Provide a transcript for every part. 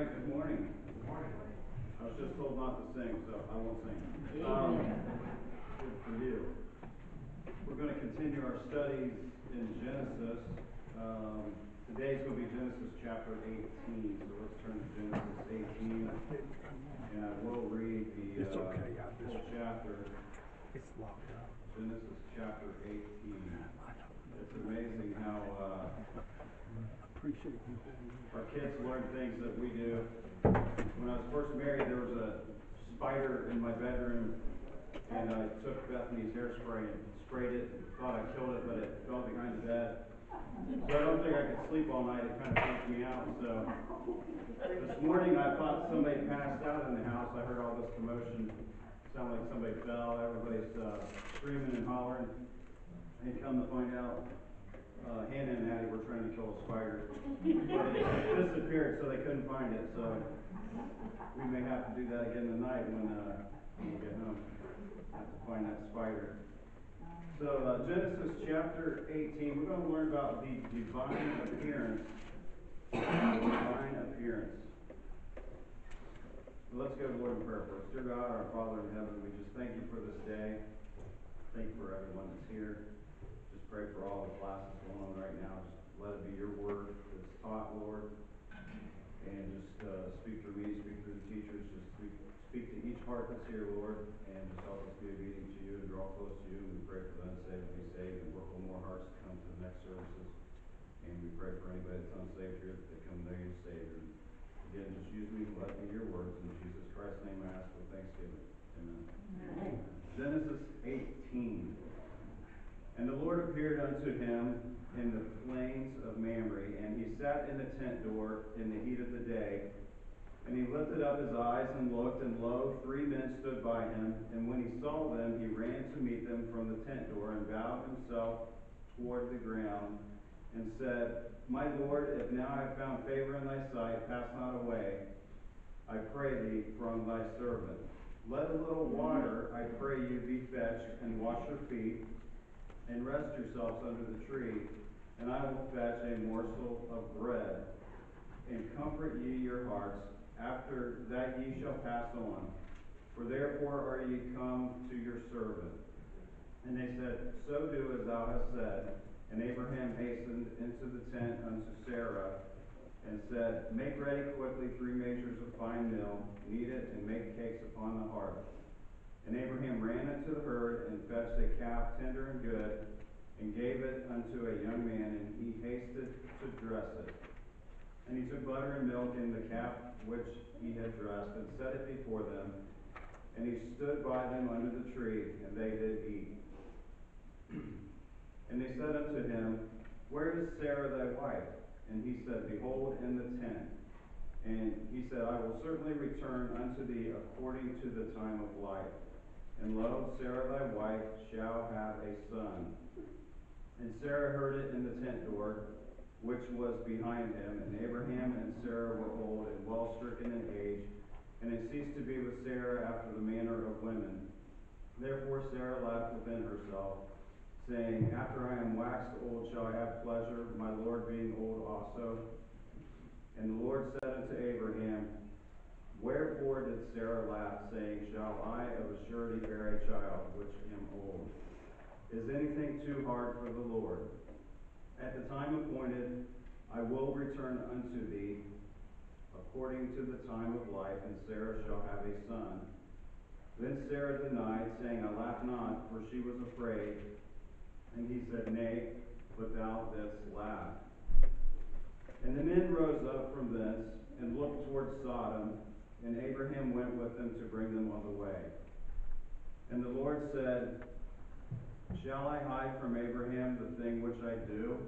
right, good morning. Good morning. I was just told not to sing, so I won't sing. Um, Good for you. We're gonna continue our studies in Genesis. Um, today's gonna be Genesis chapter eighteen, so let's turn to Genesis eighteen. And I will read the, It's uh, okay, I just- whole chapter, It's locked up. Genesis chapter eighteen. It's amazing how, uh, Appreciate you. our kids learn things that we do. When I was first married, there was a spider in my bedroom, and I took Bethany's hairspray and sprayed it, thought I killed it, but it fell behind the bed. So I don't think I could sleep all night, it kind of freaked me out, so. This morning, I thought somebody passed out in the house, I heard all this commotion, sounded like somebody fell, everybody's, uh, screaming and hollering. And come to find out, uh, Hannah and Addie were trying to kill a spider. But it disappeared, so they couldn't find it, so we may have to do that again tonight when, uh, when we get home. Have to find that spider. So, uh, Genesis chapter eighteen, we're gonna learn about the divine appearance. Divine appearance. Let's go to the Lord in prayer first. Dear God, our Father in heaven, we just thank you for this day. Thank you for everyone that's here. Pray for all the classes going on right now. Just let it be your word that's taught, Lord. And just, uh, speak through me, speak through the teachers, just speak, speak to each heart that's here, Lord. And just help us be obedient to you and draw close to you. And we pray for the unsaved to be saved and work on more hearts to come to the next services. And we pray for anybody that's unsaved here that they come to know you as Savior. Again, just use me, let me hear words. In Jesus Christ's name I ask for thanksgiving. Amen. Genesis eighteen. And the Lord appeared unto him in the plains of Mamre, and he sat in the tent door in the heat of the day. And he lifted up his eyes and looked, and lo, three men stood by him. And when he saw them, he ran to meet them from the tent door, and bowed himself toward the ground, and said, My Lord, if now I have found favor in thy sight, pass not away, I pray thee, from thy servant. Let a little water, I pray you, be fetched, and wash your feet, and rest yourselves under the tree, and I will fetch a morsel of bread, and comfort ye your hearts, after that ye shall pass on. For therefore are ye come to your servant. And they said, So do as thou hast said. And Abraham hastened into the tent unto Sarah, and said, Make ready quickly three measures of fine meal, knead it, and make cakes upon the hearth. And Abraham ran unto the herd, and fetched a calf tender and good, and gave it unto a young man, and he hasted to dress it. And he took butter and milk in the calf which he had dressed, and set it before them. And he stood by them under the tree, and they did eat. And they said unto him, Where is Sarah thy wife? And he said, Behold, in the tent. And he said, I will certainly return unto thee according to the time of life. And lo, Sarah thy wife shall have a son. And Sarah heard it in the tent door, which was behind him. And Abraham and Sarah were old and well stricken in age, and it ceased to be with Sarah after the manner of women. Therefore Sarah laughed within herself, saying, After I am waxed old shall I have pleasure, my Lord being old also. And the Lord said unto Abraham, Wherefore did Sarah laugh, saying, Shall I of a surety bear a child, which am old? Is anything too hard for the Lord? At the time appointed, I will return unto thee according to the time of life, and Sarah shall have a son. Then Sarah denied, saying, I laugh not, for she was afraid. And he said, Nay, but thou didst laugh. And the men rose up from thence, and looked toward Sodom, and Abraham went with them to bring them on the way. And the Lord said, Shall I hide from Abraham the thing which I do?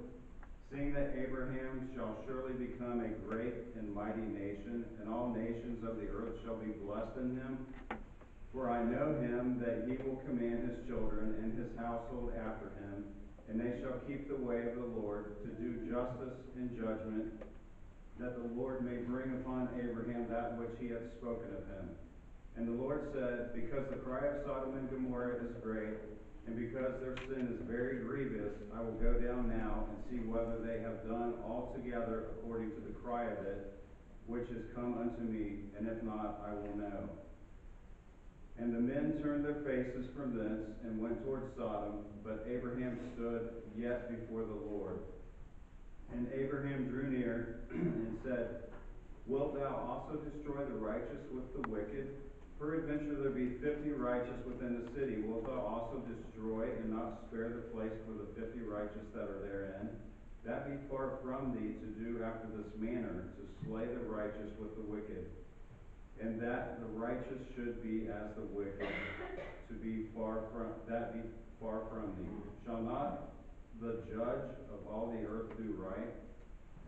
Seeing that Abraham shall surely become a great and mighty nation, and all nations of the earth shall be blessed in him. For I know him that he will command his children and his household after him, and they shall keep the way of the Lord to do justice and judgment, that the Lord may bring upon Abraham that which he hath spoken of him. And the Lord said, Because the cry of Sodom and Gomorrah is great, and because their sin is very grievous, I will go down now and see whether they have done altogether according to the cry of it, which is come unto me, and if not, I will know. And the men turned their faces from thence and went toward Sodom, but Abraham stood yet before the Lord. And Abraham drew near and said, Wilt thou also destroy the righteous with the wicked? Peradventure there be fifty righteous within the city. Wilt thou also destroy and not spare the place for the fifty righteous that are therein? That be far from thee to do after this manner, to slay the righteous with the wicked. And that the righteous should be as the wicked, to be far from, that be far from thee. Shall not the judge of all the earth do right?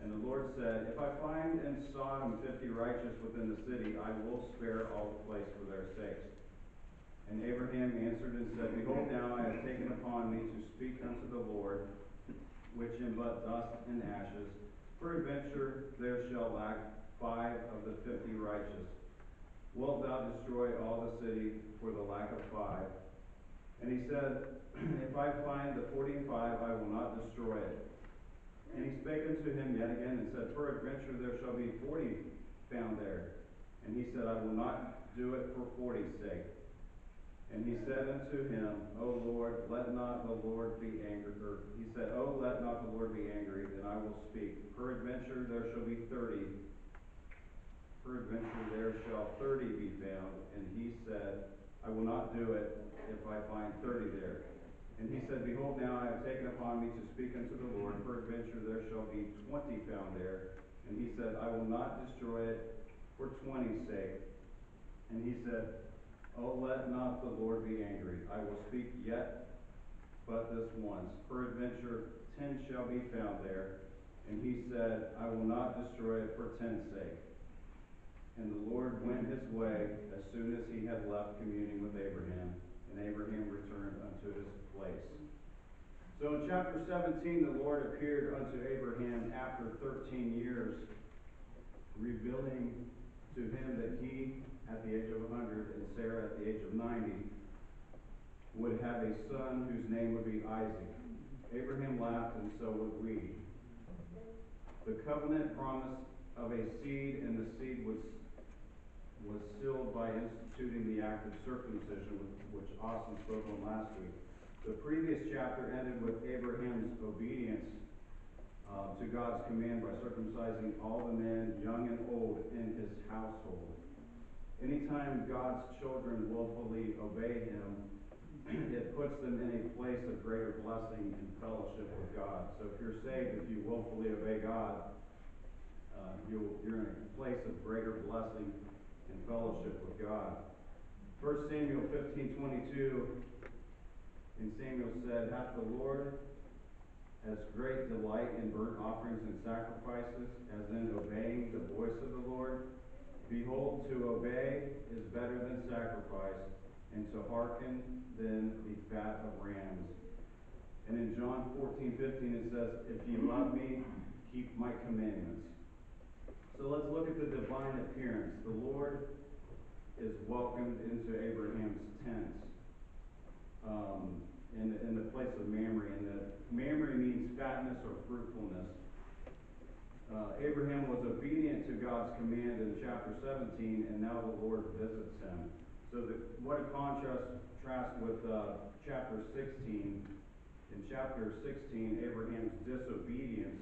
And the Lord said, If I find in Sodom fifty righteous within the city, I will spare all the place for their sakes. And Abraham answered and said, Behold, now I have taken upon me to speak unto the Lord, which in but dust and ashes. Peradventure there shall lack five of the fifty righteous. Wilt thou destroy all the city for the lack of five? And he said, If I find the forty and five, I will not destroy it. And he spake unto him yet again and said, Peradventure there shall be forty found there. And he said, I will not do it for forty's sake. And he said unto him, O Lord, let not the Lord be angry. Or he said, O let not the Lord be angry, and I will speak. Peradventure there shall be thirty. Peradventure there shall thirty be found. And he said, I will not do it if I find thirty there. And he said, Behold, now I have taken upon me to speak unto the Lord, peradventure there shall be twenty found there. And he said, I will not destroy it for twenty's sake. And he said, Oh, let not the Lord be angry. I will speak yet but this once. Peradventure ten shall be found there. And he said, I will not destroy it for ten's sake. And the Lord went his way as soon as he had left communing with Abraham. And Abraham returned unto his place. So in chapter 17, the Lord appeared unto Abraham after 13 years, revealing to him that he, at the age of 100, and Sarah at the age of 90, would have a son whose name would be Isaac. Abraham laughed, and so would we. The covenant promise of a seed, and the seed was, was sealed by instituting the act of circumcision, which Austin spoke on last week. The previous chapter ended with Abraham's obedience uh, to God's command by circumcising all the men, young and old, in his household. Anytime God's children willfully obey him, it puts them in a place of greater blessing and fellowship with God. So if you're saved, if you willfully obey God, uh, you, you're in a place of greater blessing and fellowship with God. 1 Samuel 15, 22, and Samuel said, Hath the Lord as great delight in burnt offerings and sacrifices as in obeying the voice of the Lord? Behold, to obey is better than sacrifice, and to hearken than the fat of rams. And in John 14, 15, it says, If you love me, keep my commandments. So let's look at the divine appearance. The Lord is welcomed into Abraham's tent um, in, the, in the place of Mamre. And the Mamre means fatness or fruitfulness. Uh, Abraham was obedient to God's command in chapter 17, and now the Lord visits him. So the, what a contrast, contrast with uh, chapter 16. In chapter 16, Abraham's disobedience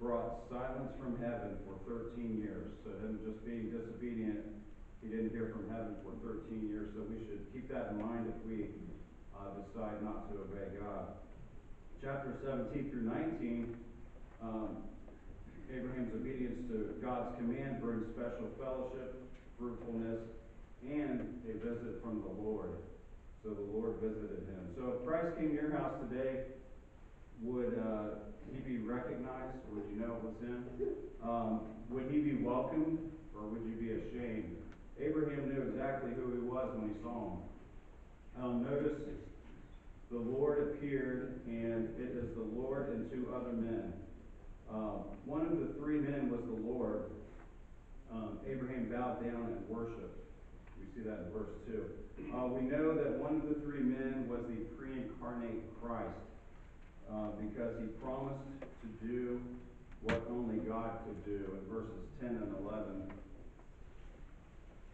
brought silence from heaven for 13 years. So him just being disobedient, he didn't hear from heaven for 13 years. So we should keep that in mind if we uh, decide not to obey God. Chapter 17 through 19, um, Abraham's obedience to God's command brings special fellowship, fruitfulness, and a visit from the Lord. So the Lord visited him. So if Christ came to your house today, would uh, he be recognized? Would you know it was him? Um, would he be welcomed, or would you be ashamed? Abraham knew exactly who he was when he saw him. Um, notice the Lord appeared, and it is the Lord and two other men. Um, one of the three men was the Lord. Um, Abraham bowed down and worshiped. We see that in verse 2. Uh, we know that one of the three men was the pre incarnate Christ uh, because he promised to do what only God could do. In verses ten and eleven,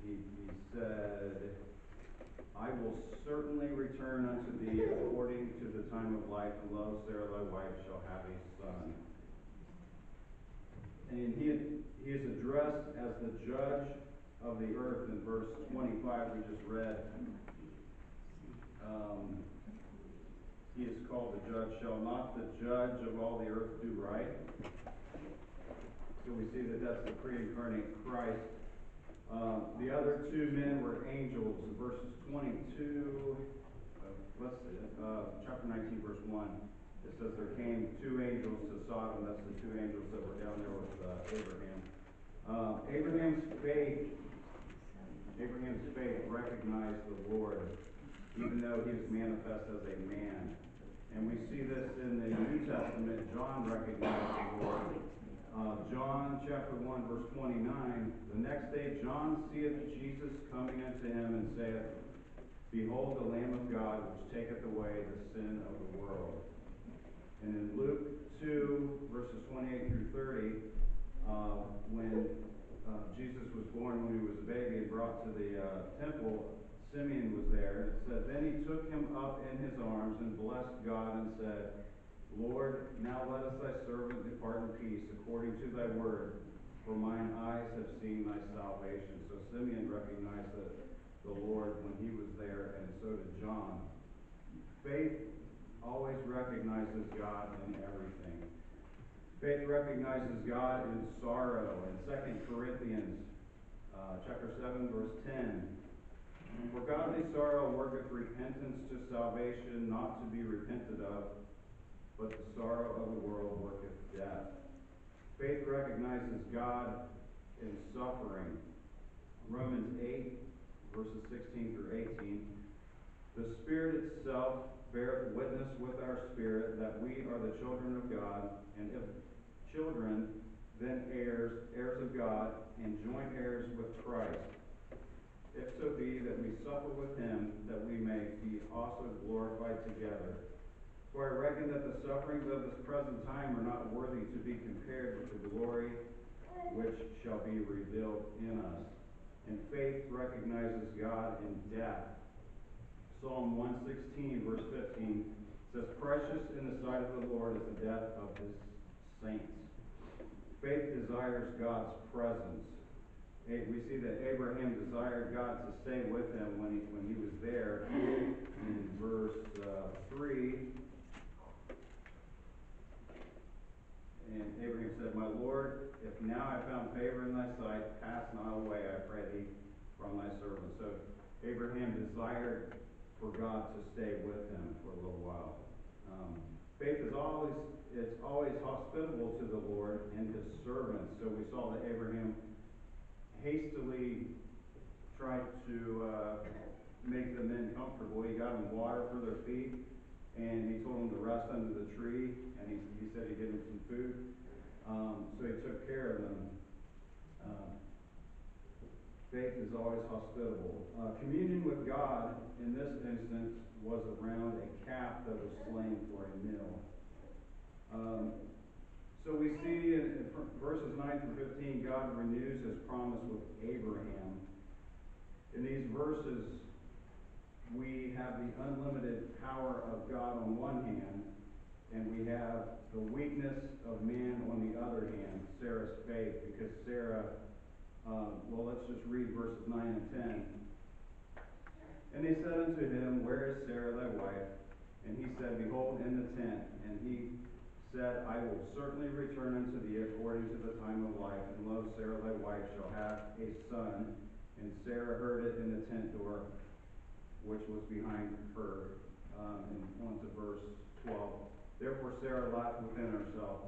he, he said, I will certainly return unto thee according to the time of life, and lo, Sarah thy wife shall have a son. And he, he is addressed as the judge of the earth in verse twenty-five we just read. Um, he is called the judge. Shall not the judge of all the earth do right? So we see that that's the pre-incarnate Christ. Um, the other two men were angels, verses twenty-two, uh, let's, see, uh, chapter nineteen, verse one. It says there came two angels to Sodom, that's the two angels that were down there with, uh, Abraham. Uh, Abraham's faith, Abraham's faith recognized the Lord, even though he was manifest as a man. And we see this in the New Testament, John recognized the Lord. Uh, John chapter one verse twenty-nine, the next day John seeth Jesus coming unto him and saith, Behold the Lamb of God which taketh away the sin of the world. And in Luke two verses twenty-eight through thirty, uh, when, uh, Jesus was born when he was a baby and brought to the, uh, temple, Simeon was there. It said, Then he took him up in his arms and blessed God and said, Lord, now let us thy servant depart in peace according to thy word, for mine eyes have seen thy salvation. So Simeon recognized that the Lord when he was there, and so did John. Faith always recognizes God in everything. Faith recognizes God in sorrow. In Second Corinthians, uh, chapter seven, verse ten, for godly sorrow worketh repentance to salvation, not to be repented of, but the sorrow of the world worketh death. Faith recognizes God in suffering. Romans 8, verses 16 through 18. The Spirit itself beareth witness with our spirit that we are the children of God, and if children, then heirs, heirs of God, and joint heirs with Christ. If so be that we suffer with him, that we may be also glorified together. For I reckon that the sufferings of this present time are not worthy to be compared with the glory which shall be revealed in us. And faith recognizes God in death. Psalm one sixteen, verse fifteen, says, Precious in the sight of the Lord is the death of his saints. Faith desires God's presence. We see that Abraham desired God to stay with him when he, when he was there. In verse, uh, three, And Abraham said, My Lord, if now I found favor in thy sight, pass not away, I pray thee, from thy servant. So Abraham desired for God to stay with him for a little while. Um, faith is always, it's always hospitable to the Lord and his servants. So we saw that Abraham hastily tried to, uh, make the men comfortable. He got them water for their feet, and he told them to rest under the tree, and he, he said he'd give them some food. Um, so he took care of them. Uh, faith is always hospitable. Uh, communion with God, in this instance, was around a calf that was slain for a meal. Um, so we see in, verses nine through fifteen, God renews his promise with Abraham. In these verses, we have the unlimited power of God on one hand, and we have the weakness of man on the other hand, Sarah's faith, because Sarah, um, well, let's just read verses nine and ten. And they said unto him, Where is Sarah thy wife? And he said, Behold, in the tent. And he said, I will certainly return unto thee according to the time of life, and lo, Sarah thy wife shall have a son. And Sarah heard it in the tent door, which was behind her, um, and on to verse twelve. Therefore Sarah laughed within herself.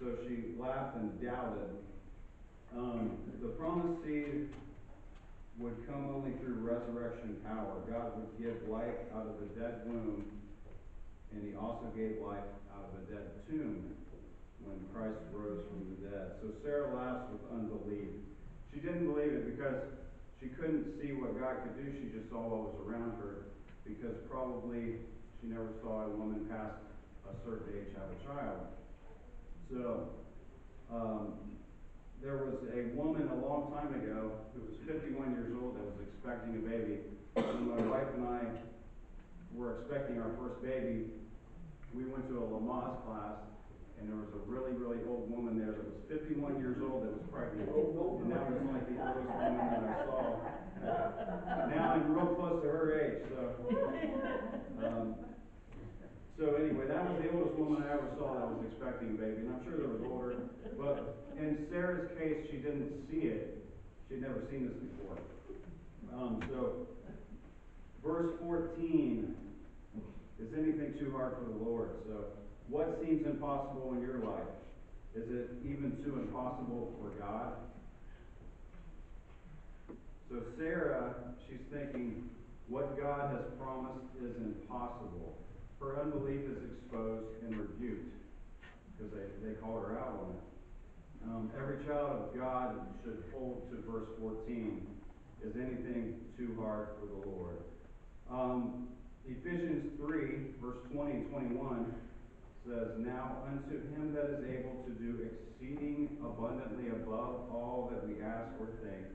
So she laughed and doubted. Um, the promised seed would come only through resurrection power. God would give life out of the dead womb, and he also gave life out of a dead tomb when Christ rose from the dead. So Sarah laughs with unbelief. She didn't believe it because she couldn't see what God could do. She just saw what was around her because probably she never saw a woman past a certain age have a child. So Um, there was a woman a long time ago who was fifty-one years old that was expecting a baby. When my wife and I were expecting our first baby, we went to a Lamaze class, and there was a really, really old woman there that was fifty-one years old that was pregnant. And that was like the oldest woman that I saw. Now I'm real close to her age, so. um, So anyway, that was the oldest woman I ever saw that was expecting a baby, and I'm sure there was older. But in Sarah's case, she didn't see it. She'd never seen this before. Um, so, verse fourteen, is anything too hard for the Lord? So, what seems impossible in your life? Is it even too impossible for God? So Sarah, she's thinking, what God has promised is impossible. Her unbelief is exposed and rebuked, because they, they called her out on it. Um, every child of God should hold to verse fourteen, is anything too hard for the Lord? Um, Ephesians three, verse twenty and twenty-one says, Now unto him that is able to do exceeding abundantly above all that we ask or think,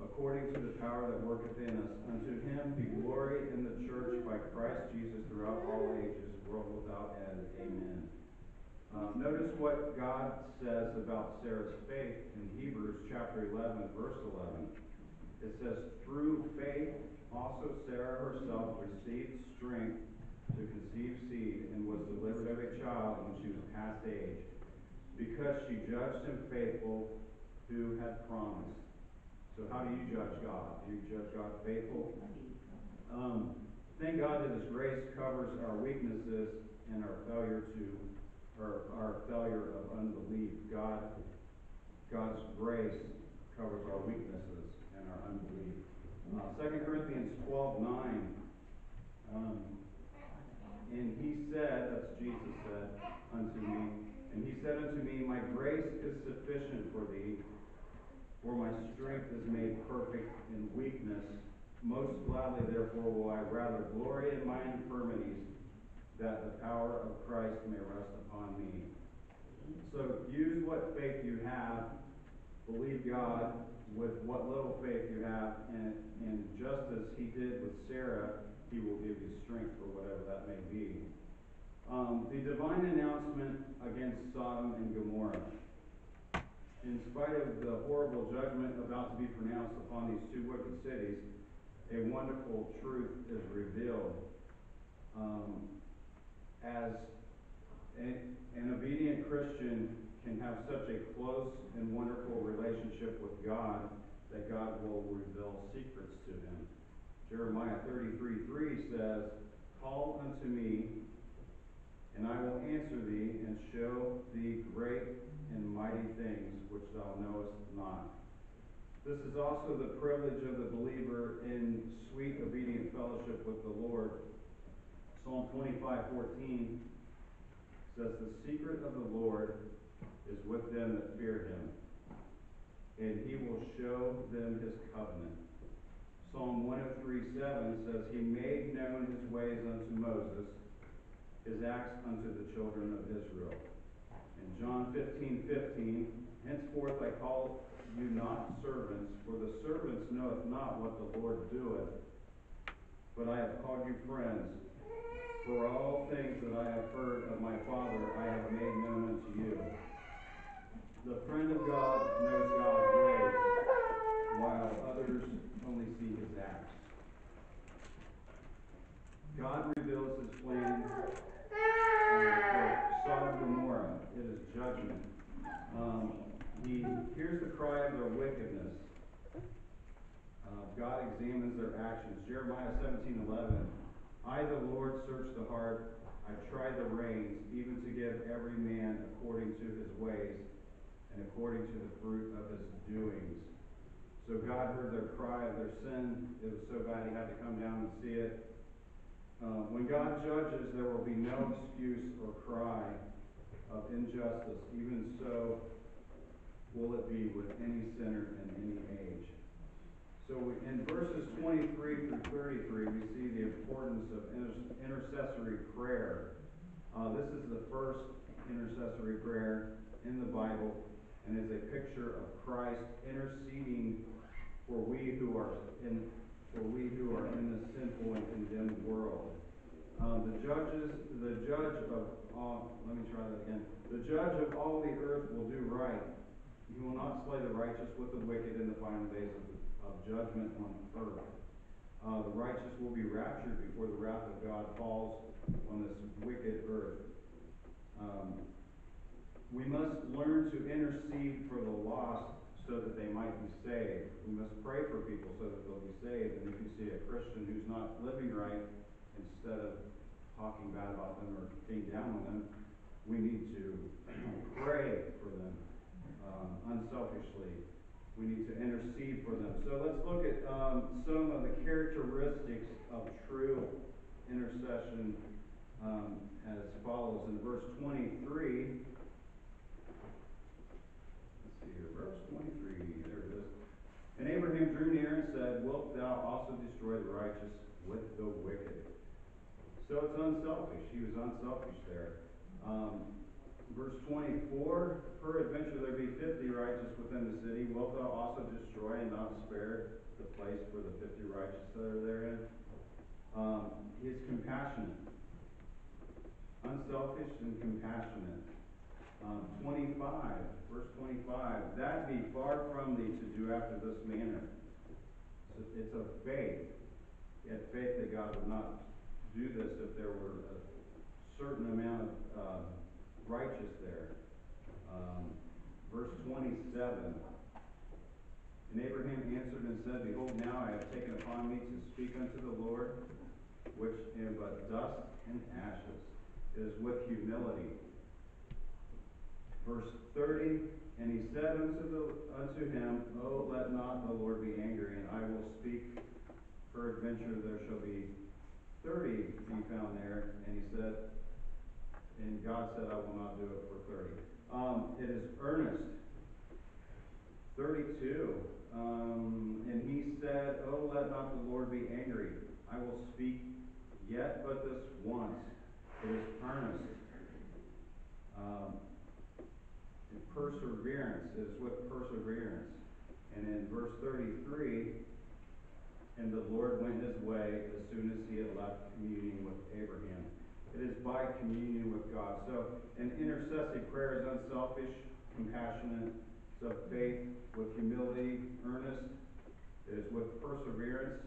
according to the power that worketh in us, unto him be glory in the church by Christ Jesus throughout all ages, world without end. Amen. Um, notice what God says about Sarah's faith in Hebrews chapter 11, verse 11. It says, Through faith also Sarah herself received strength to conceive seed and was delivered of a child when she was past age, because she judged him faithful who had promised. So how do you judge God? Do you judge God faithful? Um, thank God that His grace covers our weaknesses and our failure to, or our failure of unbelief. God, God's grace covers our weaknesses and our unbelief. Uh, Second Corinthians twelve nine. Um, and he said, that's Jesus said unto me, and he said unto me, My grace is sufficient for thee, for my strength is made perfect in weakness. Most gladly, therefore, will I rather glory in my infirmities, that the power of Christ may rest upon me. So use what faith you have, believe God with what little faith you have, and, and just as he did with Sarah, he will give you strength for whatever that may be. Um, the divine announcement against Sodom and Gomorrah. In spite of the horrible judgment about to be pronounced upon these two wicked cities, a wonderful truth is revealed. Um, as a, an obedient Christian can have such a close and wonderful relationship with God that God will reveal secrets to him. Jeremiah 33 3 says, Call unto me, and I will answer thee, and show thee great and mighty things which thou knowest not. This is also the privilege of the believer in sweet, obedient fellowship with the Lord. Psalm 25 14 says, The secret of the Lord is with them that fear him, and he will show them his covenant. Psalm 103 7 says, He made known his ways unto Moses, his acts unto the children of Israel. In John 15 15, Henceforth I call you not servants, for the servants knoweth not what the Lord doeth, but I have called you friends. For all things that I have heard of my Father I have made known unto you. The friend of God knows God's ways, while others only see his acts. God reveals his plan uh, for Gomorrah. It is judgment. Um, he hears the cry of their wickedness. Uh, God examines their actions. Jeremiah 17 11. I, the Lord, search the heart. I try the reins, even to give every man according to his ways and according to the fruit of his doings. So God heard their cry of their sin. It was so bad he had to come down and see it. Uh, when God judges, there will be no excuse or cry of injustice. Even so, will it be with any sinner in any age. So we, in verses 23 through 33, we see the importance of inter- intercessory prayer. Uh, this is the first intercessory prayer in the Bible. And is a picture of Christ interceding for we who are in, for we who are in the sinful and condemned world. Um, the judges, the judge of all, let me try that again. The judge of all the earth will do right. He will not slay the righteous with the wicked in the final days of, of judgment on earth. Uh, the righteous will be raptured before the wrath of God falls on this wicked earth. Um, we must learn to intercede for the lost so that they might be saved. We must pray for people so that they'll be saved. And if you see a Christian who's not living right, instead of talking bad about them or being down on them, we need to pray for them um, unselfishly. We need to intercede for them. So let's look at um, some of the characteristics of true intercession um, as follows. In verse 23, verse 23, there it is. And Abraham drew near and said, Wilt thou also destroy the righteous with the wicked? So it's unselfish. He was unselfish there. Um, verse 24, Peradventure there be fifty righteous within the city, wilt thou also destroy and not spare the place for the fifty righteous that are therein? Um, he is compassionate. Unselfish and compassionate. Um, 25, verse 25, that be far from thee to do after this manner. It's a- faith. He faith that God would not do this if there were a certain amount of uh, righteous there. Um, verse 27. And Abraham answered and said, Behold, now I have taken upon me to speak unto the Lord, which am but dust and ashes. Is with humility. Verse 30. And he said unto, the, unto him, Oh, let not the Lord be angry, and I will speak. Peradventure there shall be thirty be found there. And he said, and God said, I will not do it for thirty. Um, it is earnest. Thirty-two. Um, and he said, Oh, let not the Lord be angry. I will speak yet but this once. It is earnest. Um, perseverance is with perseverance. And in verse thirty-three, and the Lord went his way as soon as he had left communing with Abraham. It is by communion with God. So an intercessory prayer is unselfish, compassionate, it's of faith, with humility, earnest. It is with perseverance,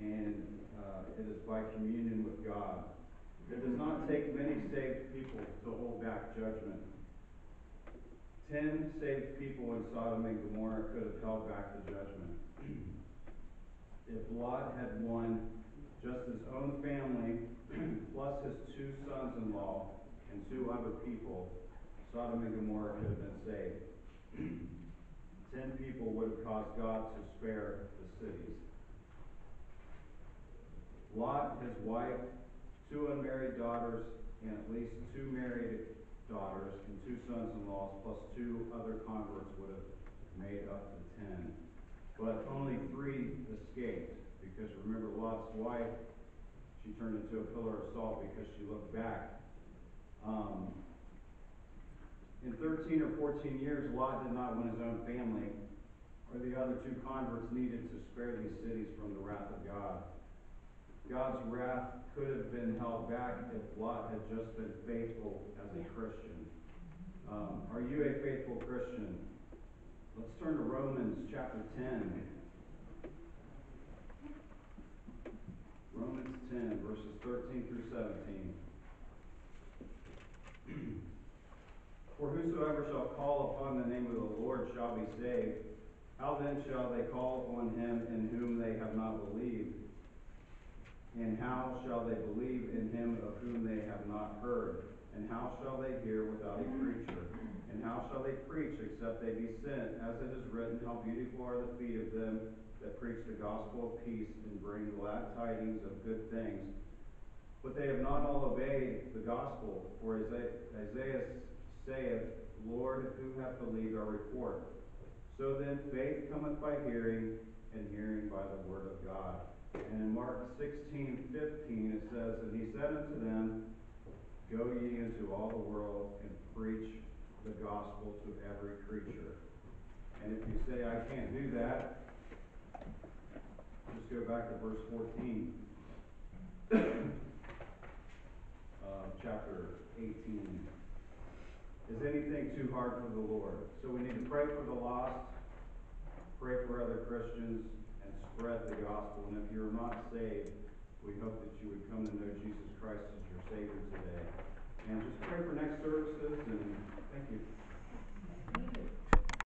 and uh, it is by communion with God. It does not take many saved people to hold back judgment. Ten saved people in Sodom and Gomorrah could have held back the judgment. If Lot had won just his own family, plus his two sons-in-law and two other people, Sodom and Gomorrah could have been saved. Ten people would have caused God to spare the cities. Lot, his wife, two unmarried daughters, and at least two married daughters, and two sons-in-laws, plus two other converts would have made up the ten. But only three escaped, because remember Lot's wife, she turned into a pillar of salt because she looked back. Um, in thirteen or fourteen years, Lot did not win his own family, or the other two converts needed to spare these cities from the wrath of God. God's wrath could have been held back if Lot had just been faithful as a Christian. Um, are you a faithful Christian? Let's turn to Romans chapter 10. Romans 10, verses 13 through 17. For whosoever shall call upon the name of the Lord shall be saved. How then shall they call upon him in whom they have not believed? And how shall they believe in him of whom they have not heard? And how shall they hear without a preacher? And how shall they preach except they be sent? As it is written, how beautiful are the feet of them that preach the gospel of peace and bring glad tidings of good things. But they have not all obeyed the gospel. For Isaiah, saith, Lord, who hath believed our report? So then faith cometh by hearing, and hearing by the word of God. And in Mark 16, 15, it says, And he said unto them, Go ye into all the world and preach the gospel to every creature. And if you say, I can't do that, just go back to verse fourteen. Uh, chapter eighteen. Is anything too hard for the Lord? So we need to pray for the lost, pray for other Christians, spread the gospel. And if you're not saved, we hope that you would come to know Jesus Christ as your Savior today. And just pray for next services, and thank you.